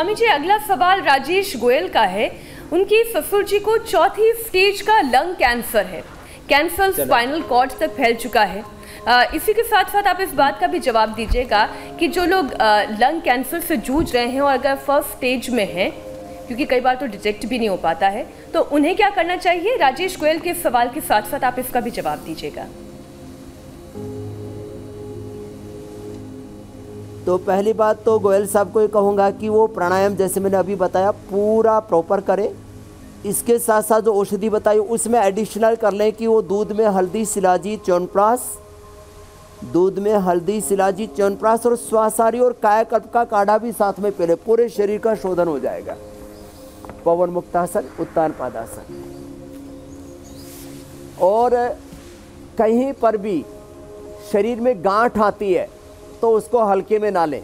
स्वामी जी अगला सवाल राजेश गोयल का है। उनकी ससुर जी को चौथी स्टेज का लंग कैंसर है। कैंसर स्पाइनल कॉर्ड तक फैल चुका है। आ, इसी के साथ साथ आप इस बात का भी जवाब दीजिएगा कि जो लोग लंग कैंसर से जूझ रहे हैं और अगर फ़र्स्ट स्टेज में हैं क्योंकि कई बार तो डिटेक्ट भी नहीं हो पाता है तो उन्हें क्या करना चाहिए? राजेश गोयल के सवाल के साथ साथ आप इसका भी जवाब दीजिएगा। तो पहली बात तो गोयल साहब को ये कहूँगा कि वो प्राणायाम, जैसे मैंने अभी बताया, पूरा प्रॉपर करें। इसके साथ साथ जो औषधि बताई, उसमें एडिशनल कर लें कि वो दूध में हल्दी, सिलाजी च्यवनप्राश दूध में हल्दी, सिलाजी च्यवनप्राश और स्वासारी और कायाकल्प का काढ़ा भी साथ में पी पूरे शरीर का शोधन हो जाएगा। पवन मुक्तासन, उत्तान पादासन। और कहीं पर भी शरीर में गांठ आती है तो उसको हल्के में ना लें।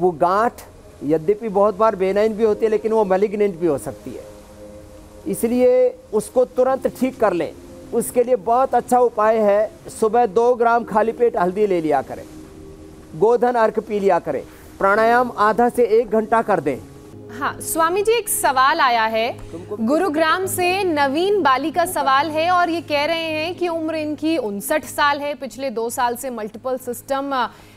वो गांठ यद्यपि बहुत बार बेनाइन भी होती है, लेकिन वो मेलिग्नेंट भी हो सकती है। इसलिए उसको तुरंत ठीक कर लें। उसके लिए बहुत अच्छा उपाय है, सुबह दो ग्राम खाली पेट हल्दी ले लिया करें। गोधन अर्क पी लिया करें। प्राणायाम आधा से एक घंटा कर दें। हाँ स्वामी जी एक सवाल आया है। गुरुग्राम से नवीन बाली का सवाल है और ये कह रहे हैं कि उम्र इनकी उनसठ साल है। पिछले दो साल से मल्टीपल सिस्टम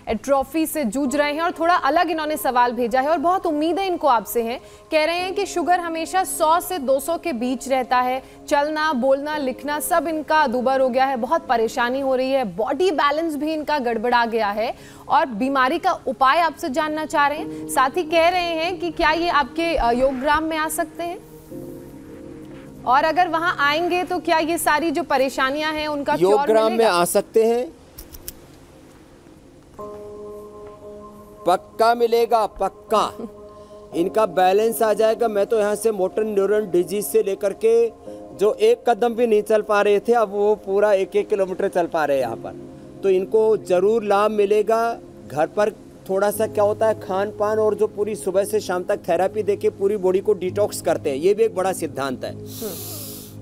ट्रॉफी से जूझ रहे हैं और थोड़ा अलग इन्होंने सवाल भेजा है और बहुत उम्मीदें इनको आपसे हैं। कह रहे हैं कि शुगर हमेशा 100 से 200 के बीच रहता है। चलना बोलना लिखना सब इनका दुबर हो गया है। बहुत परेशानी हो रही है। बॉडी बैलेंस भी इनका गड़बड़ा गया है और बीमारी का उपाय आपसे जानना चाह रहे हैं। साथ ही कह रहे हैं कि क्या ये आपके योगग्राम में आ सकते हैं? और अगर वहाँ आएँगे तो क्या ये सारी जो परेशानियाँ हैं उनका योगग्राम में आ सकते हैं। पक्का मिलेगा, पक्का। इनका बैलेंस आ जाएगा। मैं तो यहाँ से मोटर न्यूरन डिज़ीज़ से लेकर के जो एक कदम भी नहीं चल पा रहे थे, अब वो पूरा एक एक किलोमीटर चल पा रहे हैं यहाँ पर। तो इनको ज़रूर लाभ मिलेगा। घर पर थोड़ा सा क्या होता है खान पान और जो पूरी सुबह से शाम तक थेरापी देके पूरी बॉडी को डिटॉक्स करते हैं, ये भी एक बड़ा सिद्धांत है।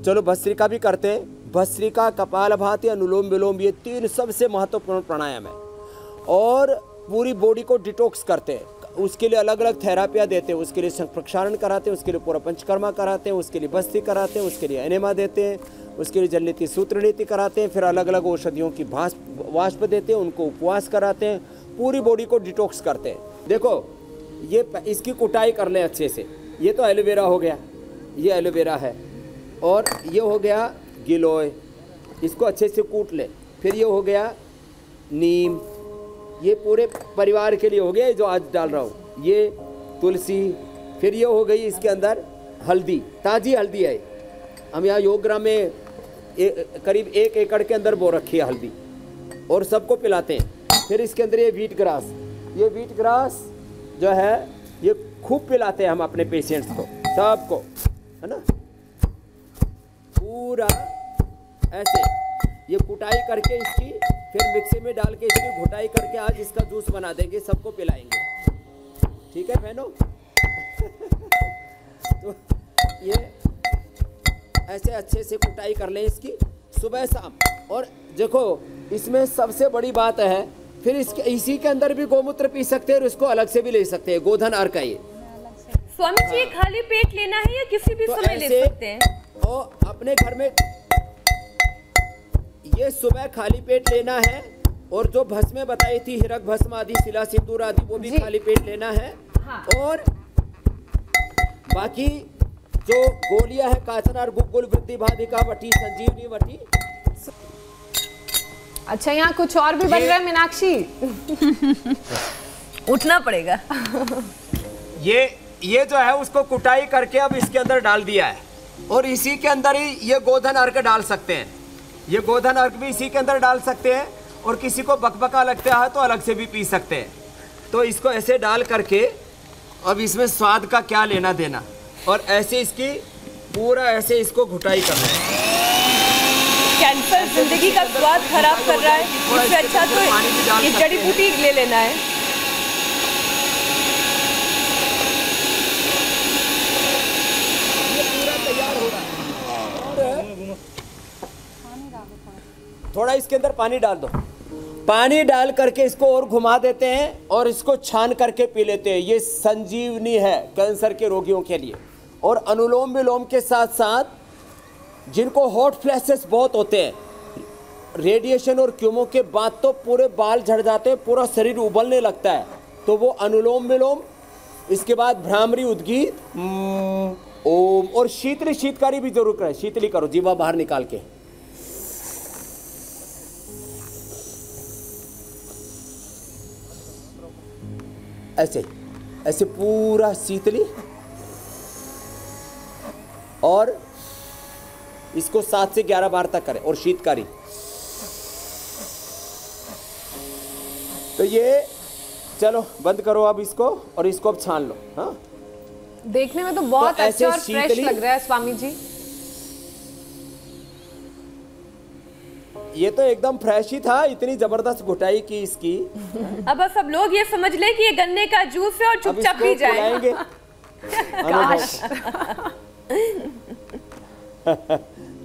चलो, भस्त्रिका भी करते हैं। भस्त्रिका कपाल भाती अनुलोम विलोम ये तीन सबसे महत्वपूर्ण प्राणायाम है। और पूरी बॉडी को डिटॉक्स करते हैं। उसके लिए अलग अलग थेरापियाँ देते हैं। उसके लिए प्रक्षारण कराते हैं। उसके लिए पूरा पंचकर्मा कराते हैं। उसके लिए बस्ती कराते हैं। उसके लिए एनेमा देते हैं। उसके लिए जलनीति सूत्र नीति कराते हैं। फिर अलग अलग औषधियों की भाष वाष्प देते हैं। उनको उपवास कराते हैं। पूरी बॉडी को डिटॉक्स करते हैं। देखो, ये इसकी कुटाई कर लें अच्छे से। ये तो एलोवेरा हो गया। ये एलोवेरा है। और ये हो गया गिलोय। इसको अच्छे से कूट लें। फिर ये हो गया नीम। ये पूरे परिवार के लिए हो गया जो आज डाल रहा हूँ। ये तुलसी फिर ये हो गई इसके अंदर हल्दी ताज़ी हल्दी है। हम यहाँ योगग्राम में ए, करीब एक एकड़ के अंदर बो रखी है हल्दी और सबको पिलाते हैं। फिर इसके अंदर ये वीट ग्रास ये वीट ग्रास जो है ये खूब पिलाते हैं हम अपने पेशेंट्स को सबको है ना? पूरा ऐसे ये कुटाई करके इसकी फिर मिक्सी में डाल के इसकी घुटाई करके आज इसका जूस बना देंगे सबको पिलाएँगे। ठीक है बहनों? तो ये ऐसे अच्छे से कुटाई कर लें इसकी सुबह शाम। और देखो इसमें सबसे बड़ी बात है फिर इसके इसी के अंदर भी गोमूत्र पी सकते हैं और इसको अलग से भी ले सकते हैं गोधन अर्क ये। स्वामी जी खाली पेट लेना है या किसी भी तो समय ले सकते हैं? और अपने घर में ये सुबह खाली पेट लेना है और जो भस्में बताई थी हिरक भस्म आदि शिला सिंदूर आदि वो भी खाली पेट लेना है। हाँ। और बाकी जो गोलियाँ है काचनार गुगुल वृद्धि बाधिका वटी संजीवनी वटी। अच्छा यहाँ कुछ और भी बन रहा है मीनाक्षी? उठना पड़ेगा। ये ये जो है उसको कुटाई करके अब इसके अंदर डाल दिया है। और इसी के अंदर ही ये गोधन अर्क डाल सकते हैं। ये गोधन अर्क भी इसी के अंदर डाल सकते हैं और किसी को बकबका लगता है तो अलग से भी पी सकते हैं। तो इसको ऐसे डाल करके अब इसमें स्वाद का क्या लेना देना और ऐसे इसकी पूरा ऐसे इसको घुटाई करना है। कैंसर ज़िंदगी का स्वाद खराब कर रहा है इससे अच्छा तो ये जड़ी बूटी ले लेना है। थोड़ा इसके अंदर पानी डाल दो। पानी डाल करके इसको और घुमा देते हैं और इसको छान करके पी लेते हैं। ये संजीवनी है कैंसर के रोगियों के लिए। और अनुलोम विलोम के साथ साथ जिनको हॉट फ्लैशेस बहुत होते हैं, रेडिएशन और क्यूमो के बाद तो पूरे बाल झड़ जाते हैं, पूरा शरीर उबलने लगता है। तो वो अनुलोम विलोम, इसके बाद भ्रामरी उद्गीत ओम, और शीतली शीतकारी भी ज़रूर करें। शीतली करो, जीवा बाहर निकाल के। ऐसे ऐसे पूरा शीतली और इसको सात से ग्यारह बार तक करें और शीतकारी। तो ये चलो बंद करो अब इसको और इसको अब छान लो हाँ? देखने में तो बहुत तो अच्छा और फ्रेश लग रहा है स्वामी जी। ये तो एकदम फ्रेश ही था इतनी ज़बरदस्त घुटाई की इसकी। अब बस अब लोग ये समझ ले कि ये गन्ने का जूस है और चुपचाप पी जाए पिलाएँगे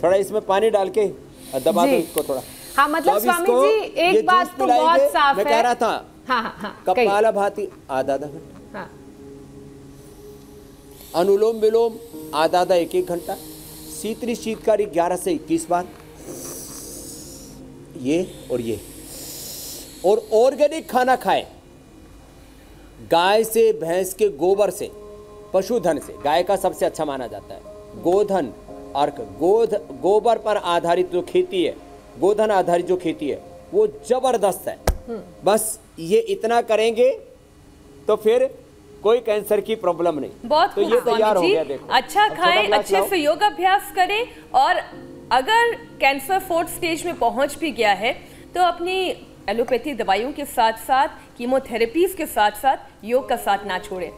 थोड़ा इसमें पानी डाल के दबा दो इसको थोड़ा। हाँ तो मतलब अब स्वामी जी एक बात तो बहुत साफ़ मैं है। कह रहा था हाँ हाँ हाँ कपाला भाती आधा आधा घंटा। हाँ। अनुलोम विलोम आधा आधा एक एक घंटा। शीतरी शीतकारी ग्यारह से इक्कीस बार। ये और ये। और ऑर्गेनिक खाना खाएँ। गाय से भैंस के गोबर से पशुधन से। गाय का सबसे अच्छा माना जाता है। गोधन अर्क। गोध गोबर पर आधारित जो खेती है गोधन आधारित जो खेती है वो ज़बरदस्त है। बस ये इतना करेंगे तो फिर कोई कैंसर की प्रॉब्लम नहीं। बहुत तो ये तैयार हो गया देखो। अच्छा खाएँ अच्छे। से योगाभ्यास करें और अगर कैंसर फोर्थ स्टेज में पहुँच भी गया है तो अपनी एलोपैथी दवाइयों के साथ साथ कीमोथेरेपीज के साथ साथ योग का साथ ना छोड़ें।